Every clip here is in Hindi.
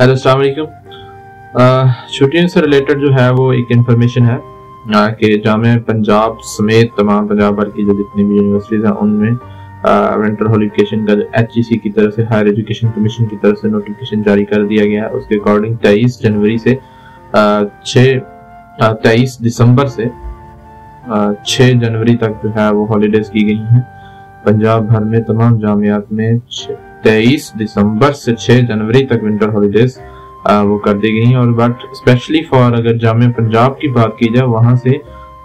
हेलो अलैक्म छुट्टियों से रिलेटेड जो है वो एक इन्फॉर्मेशन है कि जामे पंजाब समेत तमाम पंजाब भर की जो जितनी भी यूनिवर्सिटीज़ हैं, उनमें विंटर हॉलीकेशन का जो एच की तरफ़ से हायर एजुकेशन कमीशन की तरफ़ से नोटिफिकेशन जारी कर दिया गया है। उसके अकॉर्डिंग तेईस जनवरी से छः तेईस दिसंबर से छः जनवरी तक जो है वो हॉलीडेज की गई हैं। पंजाब भर में तमाम जामियात में तेईस दिसंबर से 6 जनवरी तक विंटर हॉलीडेज वो कर दी गई और बट स्पेशली फॉर अगर जामिया पंजाब की बात की जाए, वहाँ से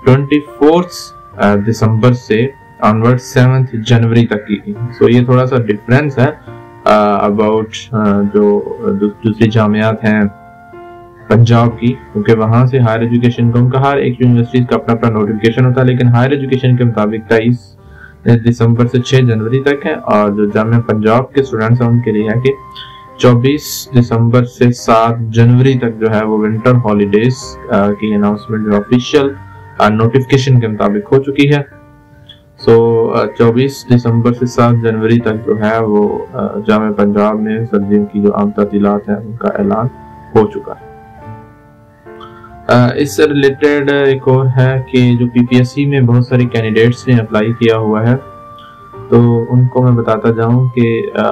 ट्वेंटी फोर्थ दिसंबर से ऑनवर्ड सेवंथ जनवरी तक की गई सो ये थोड़ा सा डिफरेंस है अबाउट जो दूसरी जामियात हैं पंजाब की, क्योंकि वहाँ से हायर एजुकेशन का उनका हर एक यूनिवर्सिटी का अपना अपना नोटिफिकेशन होता है, लेकिन हायर एजुकेशन के मुताबिक तेईस दिसंबर से 6 जनवरी तक है और जो जामिया पंजाब के स्टूडेंट्स हैं उनके लिए है कि 24 दिसंबर से 7 जनवरी तक जो है वो विंटर हॉलीडेज की अनाउंसमेंट जो ऑफिशियल नोटिफिकेशन के मुताबिक हो चुकी है। सो so, 24 दिसंबर से 7 जनवरी तक जो है वो जाम पंजाब में सर्दियों की जो आम ततीलात है उनका ऐलान हो चुका है। इससे रिलेटेड एक और है कि जो पीपीएससी में बहुत सारे कैंडिडेट्स ने अप्लाई किया हुआ है तो उनको मैं बताता जाऊँ कि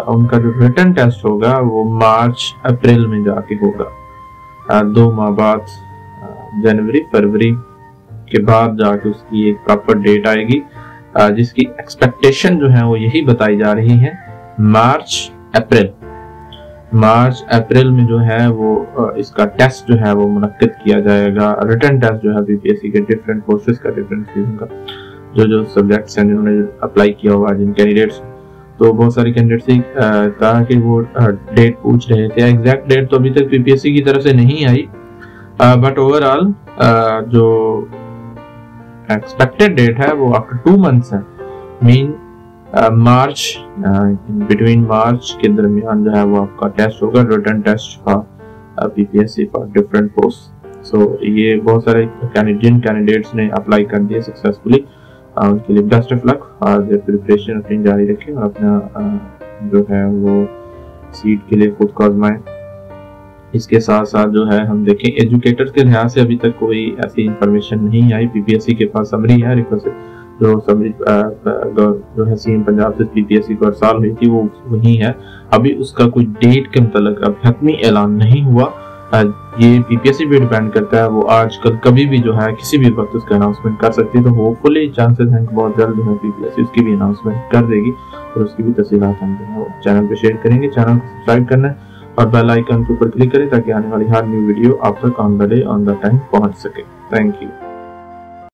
उनका जो रिटर्न टेस्ट होगा वो मार्च, अप्रैल में जाके होगा। दो माह बाद जनवरी, फरवरी के बाद जाके उसकी एक प्रॉपर डेट आएगी जिसकी एक्सपेक्टेशन जो है वो यही बताई जा रही है, मार्च, अप्रैल। मार्च, अप्रैल में जो है वो इसका टेस्ट जो है वो मुनद किया जाएगा। रिटर्न टेस्ट जो है बीपीएससी के डिफरेंट कोर्सेज का डिफरेंट सीज़न का। जो जो सब्जेक्ट्स हैं जिन्होंने अप्लाई किया हुआ जिन कैंडिडेट्स तो बहुत सारे कैंडिडेट्स ही कहा कि वो डेट पूछ रहे थे। एग्जैक्ट डेट तो अभी तक बीपीएससी की तरफ़ से नहीं आई। बट ओवरऑल जो एक्सपेक्टेड डेट है वो आफ्टर टू मंथ्स है। मीन मार्च बिटवीन मार्च के दरमियान जो है वो आपका टेस्ट होगा return test for PPSC for different post so ये बहुत सारे कैंडिडेट कैंडिडेट्स ने अप्लाई कर दिए सक्सेसफुली uh, उनके लिए बेस्ट ऑफ़ लक और प्रिपरेशन अपनी जारी रखें और अपना uh, जो है वो सीट के लिए खुद को आजमाएँ इसके साथ साथ जो है हम देखें एजुकेटर्स के लिहाज से अभी तक कोई ऐसी इंफॉर्मेशन नहीं आई। पीपीएससी के पास समरी है रिक्वेस्ट जो सबमिट जो है सीएम पंजाब से पीपीएससी को साल हुई थी, वो वही है। अभी उसका कोई डेट के मतलब अब हतमी ऐलान नहीं हुआ। ये पीपीएससी भी डिपेंड करता है, वो आजकल कभी भी जो है, किसी भी वक्त उसका अनाउंसमेंट कर सकती है। तो होपफुली चांसेस हैं कि बहुत जल्द जो है, पीपीएससी उसकी भी अनाउंसमेंट कर देगी और उसकी भी तफसीत हम जो है चैनल पर शेयर करेंगे। चैनल को सब्सक्राइब करना और बेल आइकन के ऊपर क्लिक करें ताकि आने वाली हर न्यू वीडियो आप तक on the day on the time पहुँच सके। Thank you